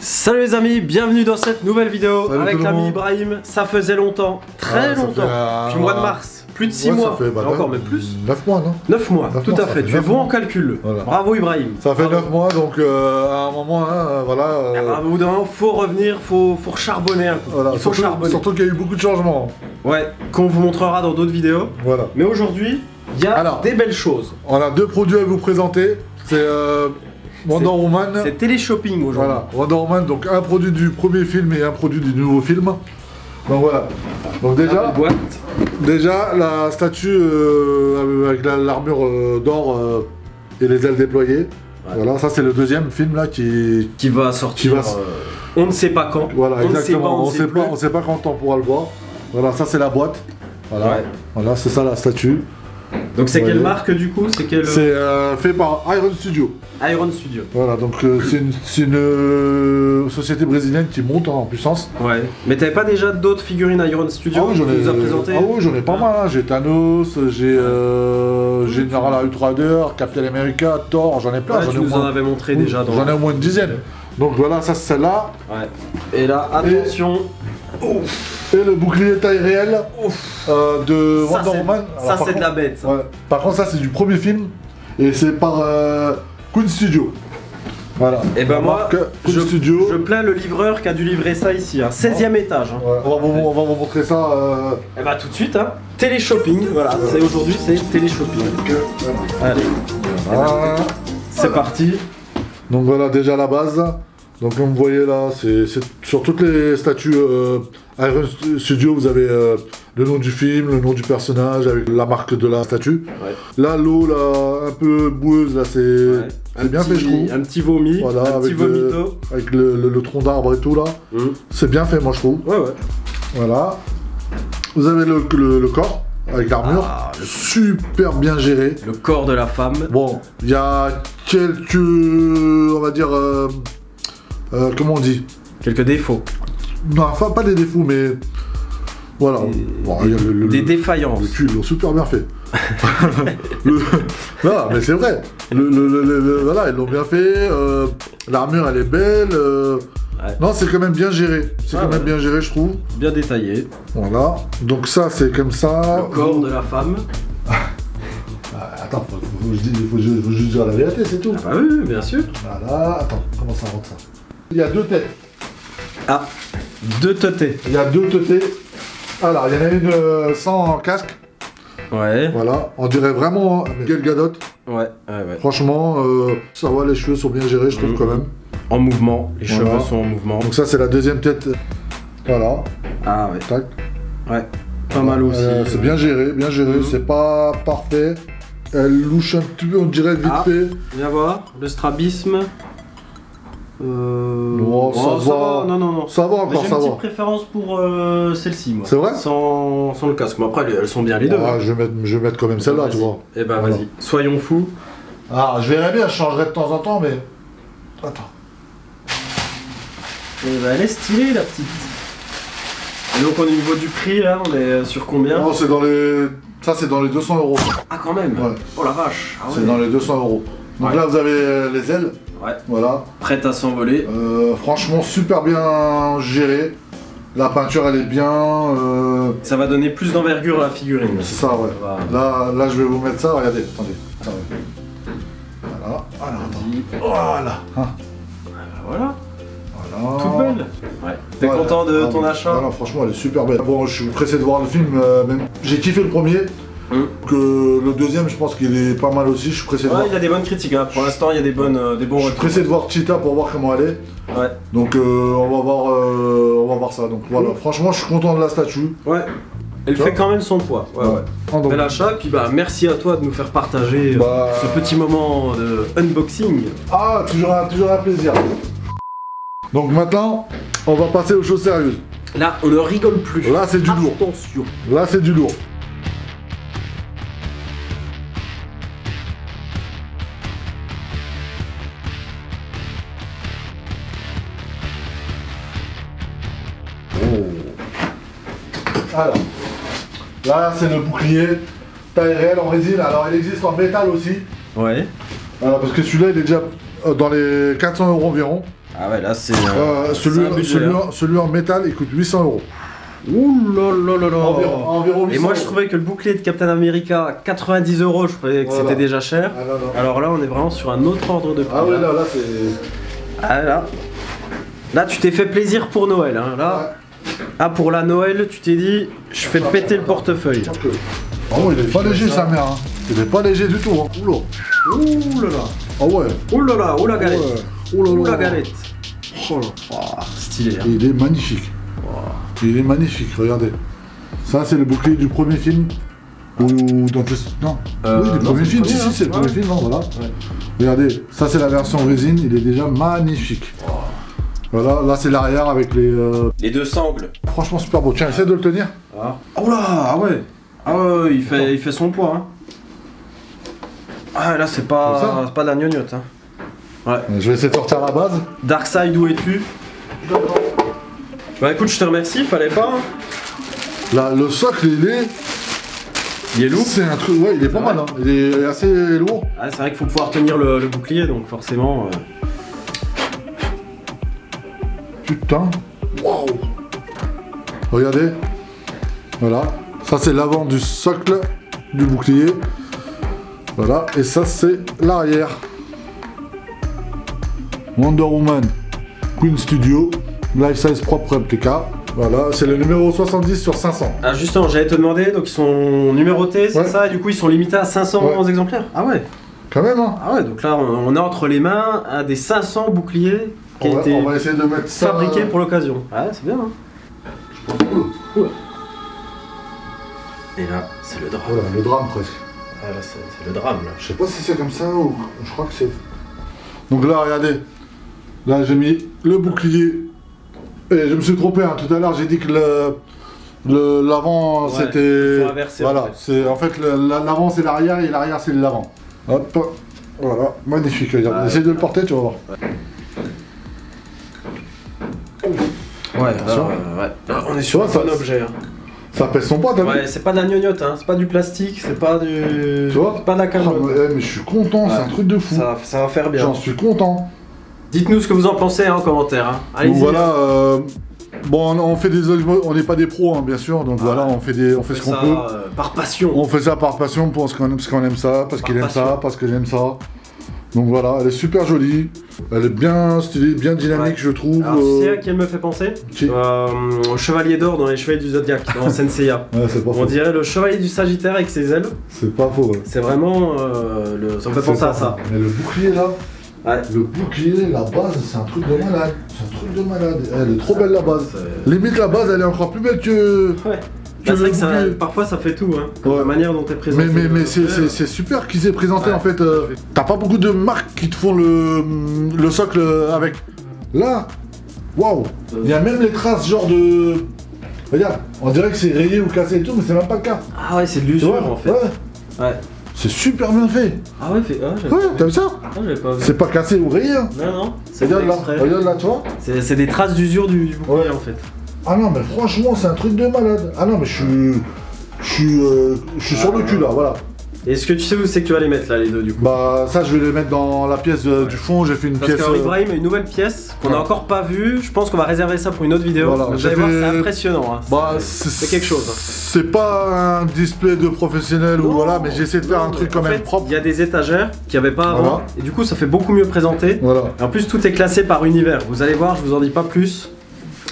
Salut les amis, bienvenue dans cette nouvelle vidéo Salut avec l'ami. Ibrahim. Ça faisait longtemps, très longtemps, euh, depuis le mois de mars, plus de 6 Ouais, ça mois, fait, bah, encore même plus. 9 mois, non 9 mois, tout mois, à fait, tu es bon en calcul. Voilà. Bravo Ibrahim. Ça fait Bravo. 9 mois, donc euh, à un moment, hein, euh, voilà. euh, Ah bah, au bout d'un moment, faut revenir, faut, faut charbonner un voilà, Il faut surtout, charbonner. surtout qu'il y a eu beaucoup de changements. Ouais, qu'on vous montrera dans d'autres vidéos. Voilà. Mais aujourd'hui, il y a Alors. des belles choses. On a deux produits à vous présenter. C'est euh, Wonder C'est- Woman. C'est télé-shopping aujourd'hui. Voilà, Wonder Woman, donc un produit du premier film et un produit du nouveau film. Donc voilà. Donc déjà, déjà la statue euh, avec la- l'armure euh, d'or euh, et les ailes déployées. Voilà, ça c'est le deuxième film là qui. qui va sortir. Qui va- on ne sait pas quand. Voilà, on ne sait pas, exactement. on ne sait sait pas, sait quand on pourra le voir. Voilà, ça c'est la boîte. Voilà, Ouais. voilà, c'est ça la statue. Donc c'est Ouais. quelle marque du coup? C'est C'est euh, fait par Iron Studio. Iron Studio. Voilà, donc euh, c'est une, euh, société brésilienne qui monte en puissance. Ouais. Mais t'avais pas déjà d'autres figurines Iron Studio Ah oui, que tu ai, nous as présenté ah oui, j'en ai pas mal. hein. J'ai Thanos, j'ai euh, General Outrider, Captain America, Thor, j'en ai plein. Ouais, j'en tu ai au nous en moins- avais montré oui, déjà. J'en ai au moins une dizaine. Donc voilà, ça c'est celle-là. Ouais. Et là, attention. Et le bouclier taille réelle euh, de Ça, Wonder Woman. Ça Alors, c'est de la bête. ça. ouais. Par contre, ça c'est du premier film et c'est par euh, Kun Studio. Voilà. Et ben La moi, je, Studio. je plains le livreur qui a dû livrer ça ici, hein. 16ème étage. Hein. Ouais, on, va vous, on va vous montrer ça. euh, Et bah tout de suite, hein. Télé-shopping, voilà. C'est aujourd'hui, c'est télé-shopping. Allez, voilà. c'est parti. Donc voilà déjà la base. Donc comme vous voyez là, c'est sur toutes les statues euh, Iron Studio, vous avez euh, le nom du film, le nom du personnage avec la marque de la statue. Ouais. Là l'eau là un peu boueuse là c'est Ouais. bien petit, fait je trouve. Un petit vomi, Voilà un petit avec, le, vomito. avec le, le- le tronc d'arbre et tout là. Hum. C'est bien fait moi je trouve. Ouais, ouais. Voilà. Vous avez le, le- le corps avec l'armure. Ah, le- Super bien géré. Le corps de la femme. Bon, il y a quelques, on va dire, euh, euh, comment on dit Quelques défauts. Non, enfin pas des défauts, mais voilà. Des- Bon, il y a le, le- Des le- défaillances. le cul, ils l'ont super bien fait. Le- Non, mais c'est vrai. Le, le- le- le- le- voilà, ils l'ont bien fait. euh, L'armure, elle est belle. euh, Ouais. Non, c'est quand même bien géré. C'est Ah quand même bien géré, je trouve. Bien détaillé. Voilà. Donc ça, c'est comme ça. Le corps de la femme. Ah, attends, faut, faut, faut faut juste dire la vérité, c'est tout. Ah bah oui, bien sûr. Voilà. Attends, comment ça rentre ça? Il y a deux têtes. Ah, deux teutés. Il y a deux teutés. Alors, il y en a une euh, sans casque. Ouais, Voilà. On dirait vraiment Gadot. ouais, ouais, ouais. Franchement, euh, ça va, les cheveux sont bien gérés, je trouve Mhm. quand même. En mouvement, les Voilà. cheveux sont en mouvement. Donc ça, c'est la deuxième tête. Voilà. Ah ouais, Tac. ouais. Pas mal aussi. Euh, c'est bien géré, bien géré. Mhm. C'est pas parfait. Elle louche un petit peu, on dirait vite Ah. fait. Viens voir, le strabisme. Euh... Oh, ça va. Non, non, non. Ça va encore, J'ai ça une petite va. préférence pour euh, celle-ci, moi. C'est vrai sans, sans le casque. Mais après, elles sont bien les deux. Ah, hein. je, vais mettre, je vais mettre quand même celle-là, Vas-y. tu vois. Eh ben, Voilà. vas-y. Soyons fous. Ah, je verrai bien, je changerai de temps en temps, mais. Attends. Eh ben, elle est stylée, la petite. Et donc, au niveau du prix, là, on est sur combien Non, c'est dans les. Ça, c'est dans les 200 euros. Ah, quand même Ouais. Oh la vache ah C'est dans les 200 euros. Donc Ouais. là, vous avez les ailes. Ouais. Voilà. Prête à s'envoler. Euh, franchement, super bien géré. La peinture, elle est bien. euh, Ça va donner plus d'envergure à la figurine. C'est ça, ouais. Va. Là, là, je vais vous mettre ça. Regardez, attendez. attendez. Voilà. Alors, attends. Voilà. Hein, Voilà, voilà. toute belle. Ouais. T'es Voilà. content de Ah, ton mais- achat voilà, franchement, elle est super belle. Bon, je suis pressé de voir le film. euh, même... J'ai kiffé le premier. Hum. Que le deuxième, je pense qu'il est pas mal aussi. Je suis pressé de voir. Il a des bonnes critiques. Hein. Pour l'instant, il y a des, bonnes, euh, des bons Je suis retours. pressé de voir Cheetah pour voir comment elle est. Ouais. Donc euh, on va voir, euh, on va voir ça. Donc voilà. Franchement, je suis content de la statue. ouais. Elle Tu fait vois quand même son poids. Ouais, ouais. Ah, donc, Bel achat. Puis bah, merci à toi de nous faire partager euh, Bah. ce petit moment de unboxing. ah, toujours un, toujours un plaisir. Donc maintenant, on va passer aux choses sérieuses. Là, on ne rigole plus. Là, c'est du lourd. Attention. Là, c'est du lourd. Alors, là, c'est le bouclier taille réelle en résine. Alors, il existe en métal aussi. Ouais. Alors, parce que celui-là, il est déjà euh, dans les 400 euros environ. Ah ouais, là c'est. Euh, celui, celui, hein. en- celui en métal, il coûte 800 euros. Ouh là là là là. Environ, environ 800 Et moi je trouvais que le bouclier de Captain America à 90 euros, je trouvais que Voilà. c'était déjà cher. Ah. Alors là, on est vraiment sur un autre ordre de prix. Ah ouais, là. là, là, c'est. Ah, là. Là, tu t'es fait plaisir pour Noël. Hein. Là, ah, pour la Noël, tu t'es dit, je fais péter le portefeuille. Ah ouais, il est pas léger, sa mère. Hein. Il est pas léger du tout. Hein. Oula. Ouh là là. Ah ouais. Ouh là là, ouh la galette. Ouais. Oh là Ouh la là. galette. Oh là. Oh, stylé. hein. Il est magnifique. Il est magnifique, regardez. Ça, c'est le bouclier du premier film. Ou dans le... Non. Euh, oui, du premier film, si, si, c'est le hein. premier film, non, voilà. Ouais. Regardez, ça, c'est la version résine, il est déjà magnifique. Voilà, là, c'est l'arrière avec les. euh, Les deux sangles. Franchement, super beau. Tiens, essaie de le tenir. Ah. Oh là, ah ouais. Ah ouais, il fait, il fait son poids. Hein. Ah là, c'est Comme pas, ça c'est pas de la gnognotte. Hein. Ouais. Je vais essayer de sortir la base. Darkseid, où es-tu? Bah écoute, je te remercie, fallait pas. hein. Là, le socle, il est. Il est lourd. C'est un truc. Ouais, il est pas mal, hein. Il est assez lourd. Ah, c'est vrai qu'il faut pouvoir tenir le, le bouclier, donc forcément. euh, Putain. Waouh. Regardez. Voilà. Ça, c'est l'avant du socle du bouclier. Voilà. Et ça, c'est l'arrière. Wonder Woman. Queen Studio. Life size propre réplica. Voilà. C'est le numéro 70 sur 500. Ah justement, j'allais te demander, donc ils sont numérotés, c'est Ouais. ça? Et du coup, ils sont limités à 500 Ouais. exemplaires? Ah ouais Quand même, hein. Ah ouais, donc là, on, on est entre les mains un des 500 boucliers qui On a va, été on va essayer de mettre ça. fabriqué pour l'occasion. Ah ouais, c'est bien, hein Et là, c'est le drame. Voilà, le drame presque. Ah là, c'est le drame, là. Je sais pas si c'est comme ça ou je crois que c'est. Donc là, regardez. Là, j'ai mis le bouclier. Et je me suis trompé. hein. Tout à l'heure, j'ai dit que le l'avant Ouais, c'était. Voilà. en fait. C'est en fait l'avant c'est l'arrière et l'arrière c'est l'avant. Hop. Voilà. Magnifique. Regarde. Ah, Essaye de le porter, tu vas voir. Ouais, Attention. là, ouais. On est sur un bon objet. hein. Ça pèse son poids, t'as vu Ouais, c'est pas de la gnognotte, hein. c'est pas du plastique, c'est pas du. Tu vois c'est pas de la Ah, mais, eh, mais je suis content. C'est Ouais. un truc de fou. Ça, ça va faire bien. J'en suis content. Dites-nous ce que vous en pensez hein, en commentaire. Hein. Allez-y. voilà. euh, Bon, on fait des, on n'est pas des pros, hein, bien sûr. Donc Ah voilà, ouais. on fait des, on fait ce fait qu'on ça, peut. euh, par passion. On fait ça par passion parce qu'on aime, parce qu'on aime ça, parce Par qu'il aime ça, parce que j'aime ça. Donc voilà, elle est super jolie, elle est bien stylée, bien dynamique, Ouais. je trouve. Alors, tu sais euh, à qui elle me fait penser Qui Euh, Au Chevalier d'Or dans les Chevaliers du Zodiac, dans Senseiya. Ouais, c'est pas On faux. dirait le Chevalier du Sagittaire avec ses ailes. C'est pas faux. ouais. C'est vraiment. euh, le... Ça me fait penser à ça. Mais le bouclier là, Ouais. le bouclier, la base, c'est un truc de malade. C'est un truc de malade. Elle est trop belle la base. Limite la base, elle est encore plus belle que. Ouais. C'est vrai que ça- parfois ça fait tout, hein. comme Ouais. La manière dont t'es présenté. Mais, mais, mais le- c'est- super qu'ils aient présenté Ouais. en fait. euh, T'as pas beaucoup de marques qui te font le, le socle avec. Là, waouh! Il y a même les traces genre de. Regarde, on dirait que c'est rayé ou cassé et tout, mais c'est même pas le cas. Ah ouais, c'est de l'usure en fait. Ouais. Ouais. C'est super bien fait. Ah ouais, fait... ah, Ouais, t'as vu ça? ah. C'est pas cassé ou rayé. hein. Non, non, c'est Regarde là, regarde là, tu vois? C'est c'est des traces d'usure du, du bouclier Ouais. en fait. Ah non, mais franchement, c'est un truc de malade. Ah non, mais je suis. Je suis, euh, je suis sur le cul là, voilà. Est-ce que tu sais où c'est que tu vas les mettre là, les deux du coup Bah, ça, je vais les mettre dans la pièce euh, du fond. J'ai fait une Parce pièce. que euh, Ibrahim a une nouvelle pièce qu'on n'a Ouais. encore pas vue. Je pense qu'on va réserver ça pour une autre vidéo. Voilà, Vous j'ai allez voir, fait- c'est impressionnant. hein. Bah, C'est- c'est quelque chose. hein. C'est pas un display de professionnel ou Non, voilà, mais j'ai essayé de faire non, un truc mais quand en même fait, propre. Il y a des étagères qu'il n'y avait pas avant. Voilà. Et du coup, ça fait beaucoup mieux présenté. Voilà. Et en plus, tout est classé par univers. Vous allez voir, je vous en dis pas plus.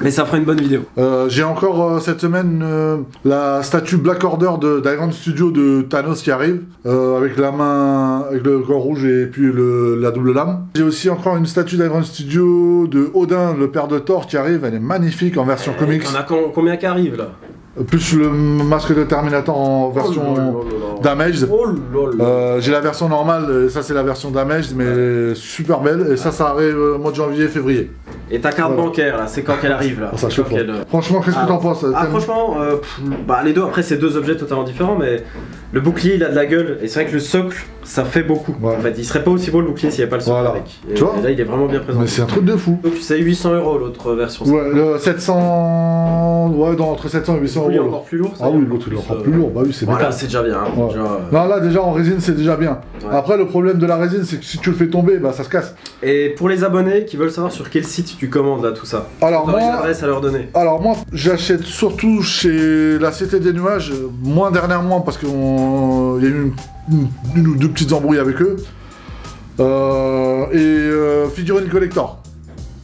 Mais ça fera une bonne vidéo. Euh, j'ai encore euh, cette semaine euh, la statue Black Order de d'Iron Studio de Thanos qui arrive, avec la main, avec le corps rouge et puis le, la double lame. J'ai aussi encore une statue d'Iron Studio de Odin, le père de Thor, qui arrive. Elle est magnifique en version Eh, comics. On a com- combien qui arrivent là? Plus le masque de Terminator en version Oh là là. damaged. Oh. Euh, j'ai la version normale, ça c'est la version damaged, mais super belle. Et ça, ça arrive au mois de janvier, février. Et ta carte Voilà. bancaire là, c'est quand qu'elle arrive là ça qu'elle- Franchement, qu'est-ce que Ah. t'en penses Ah franchement, euh, pff, bah les deux après c'est deux objets totalement différents mais le bouclier il a de la gueule et c'est vrai que le socle ça fait beaucoup. Ouais. En fait il serait pas aussi beau le bouclier s'il n'y avait pas le socle Voilà. avec. Et, Tu vois et là il est vraiment bien présent. Mais c'est un truc de fou. Donc c'est 800 euros l'autre version. Ouais, le 700. Ouais, dans, entre 700 et 800 Oui, euros. là. encore plus lourd. Ah oui, l'autre il est encore euh, plus lourd. Bah oui, c'est Voilà, c'est déjà bien. hein. Ouais. Déjà, euh, Non, là déjà en résine, c'est déjà bien. Ouais. Après, le problème de la résine, c'est que si tu le fais tomber, bah ça se casse. Et pour les abonnés qui veulent savoir sur quel site tu commandes là tout ça, Alors une moi, adresse à leur donner. alors moi, j'achète surtout chez la Cité des Nuages, euh, moins dernièrement parce qu'il y a eu une, une- une ou deux petites embrouilles avec eux. Euh, et euh, Figurine Collector.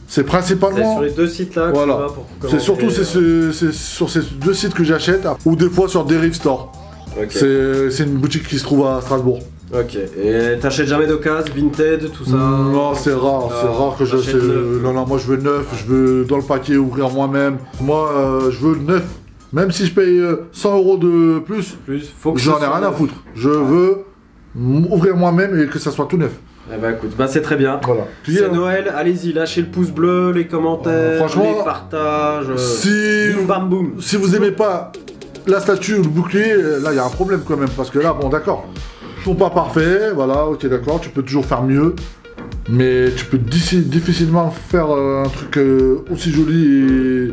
C'est C'est principalement. sur les deux sites là Voilà. C'est surtout c'est euh, ce- c'est sur ces deux sites que j'achète, ou des fois sur Derive Store. C'est une boutique qui se trouve à Strasbourg. Ok. Et t'achètes jamais d'occasion, vintage, tout ça Non, c'est rare, c'est rare que je. Non, non, moi je veux neuf, je veux dans le paquet ouvrir moi-même. Moi, euh, je veux neuf. Même si je paye euh, 100 euros de plus, j'en ai rien à foutre. Je veux ouvrir moi-même et que ça soit tout neuf. Eh bah écoute, bah c'est très bien. Voilà. C'est euh, Noël, allez-y, lâchez le pouce bleu, les commentaires, Euh, franchement, les partages. euh, si, Boum bam boum. si vous aimez pas la statue ou le bouclier, euh, là il y a un problème quand même. Parce que là, bon, d'accord, ils sont pas parfaits, voilà, ok, d'accord, tu peux toujours faire mieux. Mais tu peux diffi- difficilement faire euh, un truc euh, aussi joli et,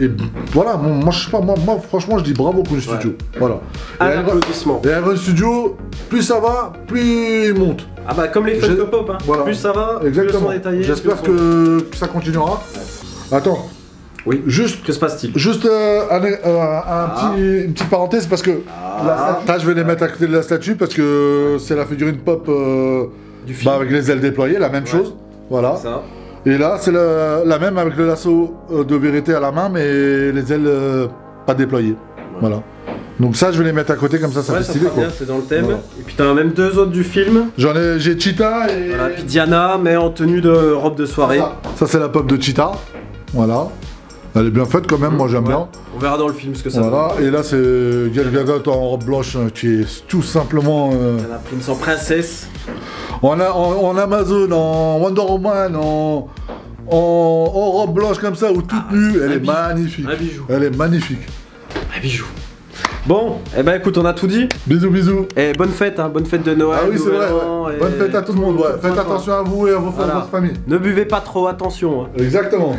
et voilà, moi, moi, je sais pas, moi, moi, franchement je dis bravo pour le studio. Voilà. Et Un Iron- applaudissement. et Iron Studio, plus ça va, plus il monte. Ah bah comme les Funko Pop, hein. Voilà. plus ça va, Exactement. détaillés. J'espère que, que ça continuera. Attends. Oui. Juste, Que se passe-t-il? juste euh, un, euh, un Ah. petit, une petite parenthèse parce que Ah, là, je vais les mettre à côté de la statue parce que c'est la figurine pop euh, du film. bah, avec les ailes déployées, la même Ouais. chose. Voilà. Ça. Et là, c'est la, la même avec le lasso euh, de vérité à la main, mais les ailes euh, pas déployées. Voilà. Donc ça, je vais les mettre à côté comme ça, ça ouais, fait ça stylé quoi. c'est dans le thème. Voilà. Et puis t'en as même deux autres du film. J'en ai, j'ai Cheetah et Voilà, puis Diana, mais en tenue de robe de soirée. ça, ça, c'est la pop de Cheetah. Voilà. Elle est bien faite quand même, moi j'aime Ouais. bien. On verra dans le film ce que ça Voilà. Et là, c'est Gal Gadot en robe blanche euh, qui est tout simplement euh, Prince en princesse. En, a- en- en Amazon, en Wonder Woman, en, en, en robe blanche comme ça ou toute Ah, nue. Elle un est bijou. magnifique. Un bijou. Elle est magnifique. Un bijou. Bon, eh ben écoute, on a tout dit. Bisous, bisous. Et bonne fête, hein, bonne fête de Noël. Ah oui, c'est vrai. Ouais. Bonne fête à tout le monde. ouais. tout Faites attention à vous et à vos Voilà. votre famille. Ne buvez pas trop, attention. hein. Exactement.